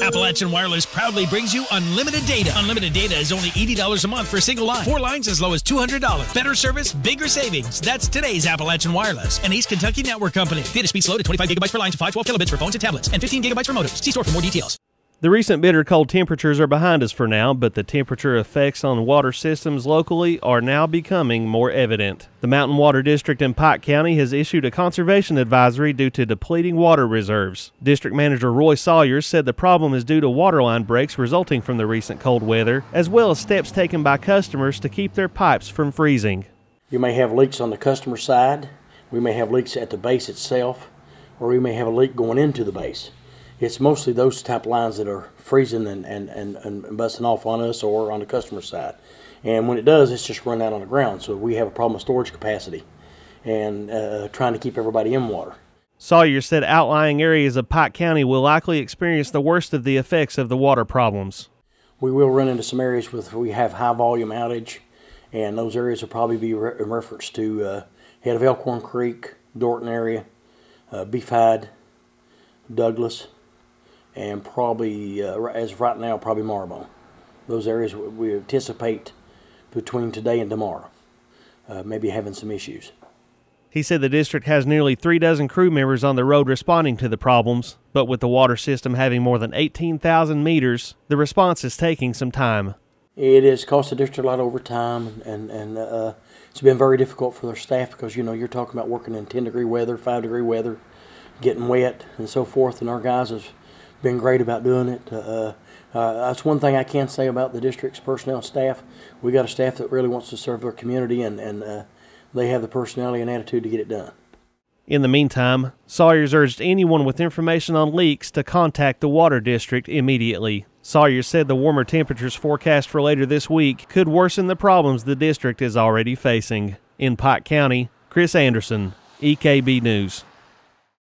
Appalachian Wireless proudly brings you unlimited data. Unlimited data is only $80 a month for a single line. Four lines as low as $200. Better service, bigger savings. That's today's Appalachian Wireless, an East Kentucky network company. Data speed slow to 25 gigabytes per line to 512 kilobits for phones and tablets, and 15 gigabytes for modems. See store for more details. The recent bitter cold temperatures are behind us for now, but the temperature effects on water systems locally are now becoming more evident. The Mountain Water District in Pike County has issued a conservation advisory due to depleting water reserves. District Manager Roy Sawyers said the problem is due to water line breaks resulting from the recent cold weather, as well as steps taken by customers to keep their pipes from freezing. You may have leaks on the customer side, we may have leaks at the base itself, or we may have a leak going into the base it's mostly those type lines that are freezing and, and, and, and busting off on us or on the customer side. And when it does, it's just run out on the ground. So we have a problem with storage capacity and uh, trying to keep everybody in water. Sawyers said outlying areas of Pike County will likely experience the worst of the effects of the water problems. We will run into some areas where we have high volume outage, and those areas will probably be re in reference to uh, head of Elkhorn Creek, Dorton area, uh, Beefhide, Douglas, and probably, uh, as of right now, probably Marrowbone. Those areas we anticipate between today and tomorrow, uh, maybe having some issues. He said the district has nearly three dozen crew members on the road responding to the problems, but with the water system having more than 18,000 meters, the response is taking some time. It has cost the district a lot over time, and, and uh, it's been very difficult for their staff because, you know, you're talking about working in 10 degree weather, 5 degree weather, getting wet, and so forth, and our guys have been great about doing it. Uh, uh, that's one thing I can say about the district's personnel staff. We got a staff that really wants to serve their community, and, and uh, they have the personality and attitude to get it done. In the meantime, Sawyers urged anyone with information on leaks to contact the Water District immediately. Sawyers said the warmer temperatures forecast for later this week could worsen the problems the district is already facing. In Pike County, Chris Anderson, EKB News.